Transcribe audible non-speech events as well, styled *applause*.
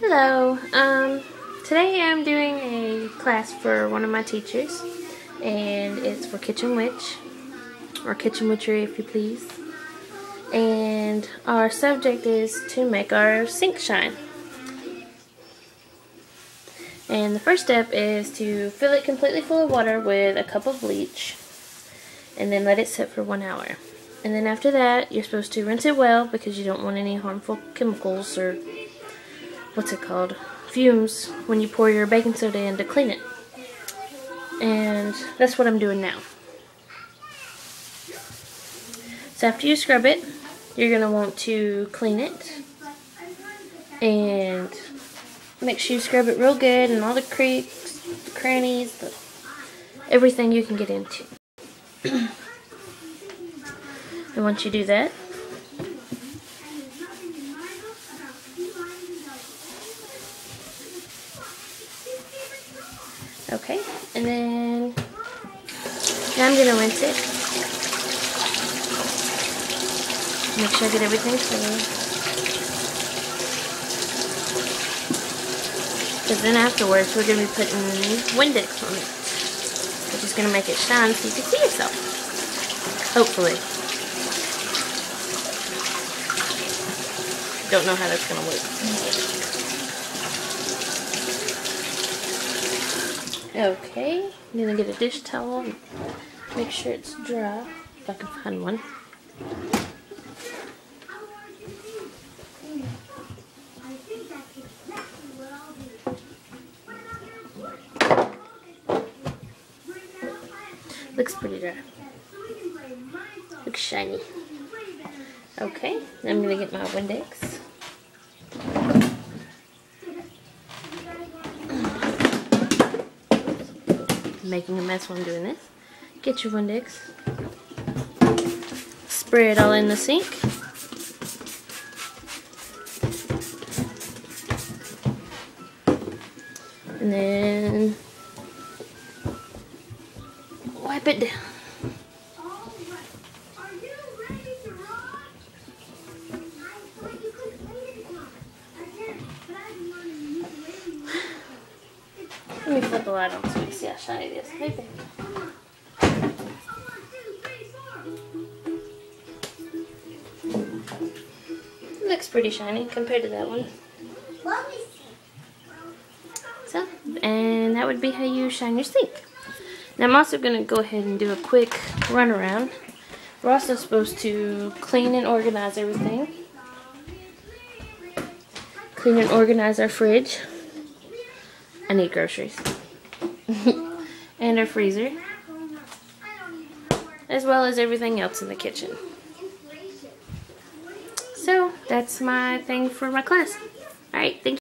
Hello. Um, today I'm doing a class for one of my teachers, and it's for Kitchen Witch, or Kitchen Witchery if you please. And our subject is to make our sink shine. And the first step is to fill it completely full of water with a cup of bleach, and then let it sit for one hour. And then after that, you're supposed to rinse it well because you don't want any harmful chemicals or what's it called? Fumes when you pour your baking soda in to clean it. And that's what I'm doing now. So after you scrub it, you're going to want to clean it. And make sure you scrub it real good and all the creaks, the crannies, the, everything you can get into. *clears throat* and once you do that, Okay, and then now I'm gonna rinse it. Make sure I get everything clean. Because then afterwards we're gonna be putting Windex on it. Which is gonna make it shine so you can see yourself. Hopefully. Don't know how that's gonna work. Okay, I'm gonna get a dish towel and make sure it's dry, if I can find one. Looks pretty dry. Looks shiny. Okay, I'm gonna get my Windex. Making a mess while I'm doing this. Get your Windex. Spray it all in the sink. And then wipe it down. Let me flip the light on so you can see how shiny it is. Looks pretty shiny compared to that one. So, and that would be how you shine your sink. Now I'm also going to go ahead and do a quick run around. We're also supposed to clean and organize everything. Clean and organize our fridge. I need groceries. *laughs* and our freezer. As well as everything else in the kitchen. So, that's my thing for my class. Alright, thank you.